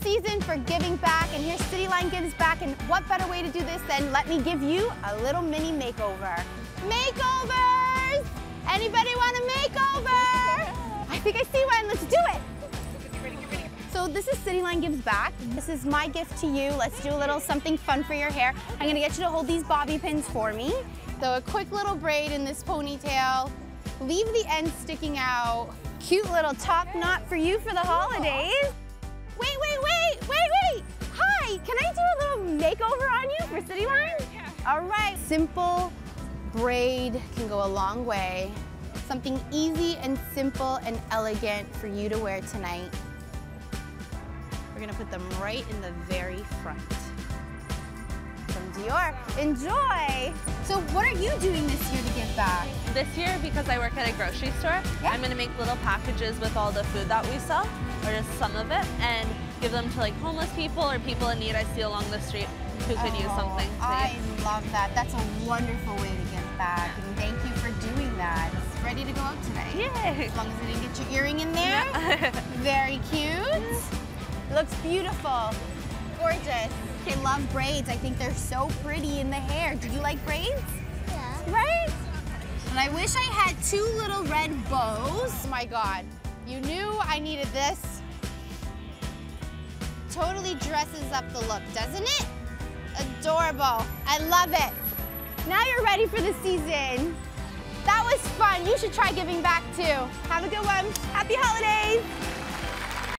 season for giving back, and here Cityline gives back, and what better way to do this than let me give you a little mini makeover. Makeovers! Anybody want a makeover? I think I see one, let's do it. So this is Cityline Gives Back. This is my gift to you. Let's do a little something fun for your hair. I'm gonna get you to hold these bobby pins for me. So a quick little braid in this ponytail. Leave the end sticking out. Cute little top knot for you for the holidays. Wait, wait, makeover on you for Cityline? Yeah. All right, simple braid can go a long way. Something easy and simple and elegant for you to wear tonight. We're gonna put them right in the very front. From Dior. Enjoy! So what are you doing this year to give back? This year, because I work at a grocery store, Yeah. I'm gonna make little packages with all the food that we sell, or just some of it, and give them to like homeless people or people in need I see along the street who could use Oh, something. So, I love that. That's a wonderful way to give back. And thank you for doing that. It's ready to go out today. Yay! As long as you didn't get your earring in there. Yeah. Very cute. Looks beautiful. Gorgeous. I love braids. I think they're so pretty in the hair. Do you like braids? Yeah. Right? And I wish I had two little red bows. Oh my God. You knew I needed this. Totally dresses up the look, doesn't it? Adorable. I love it. Now you're ready for the season. That was fun. You should try giving back too. Have a good one. Happy holidays.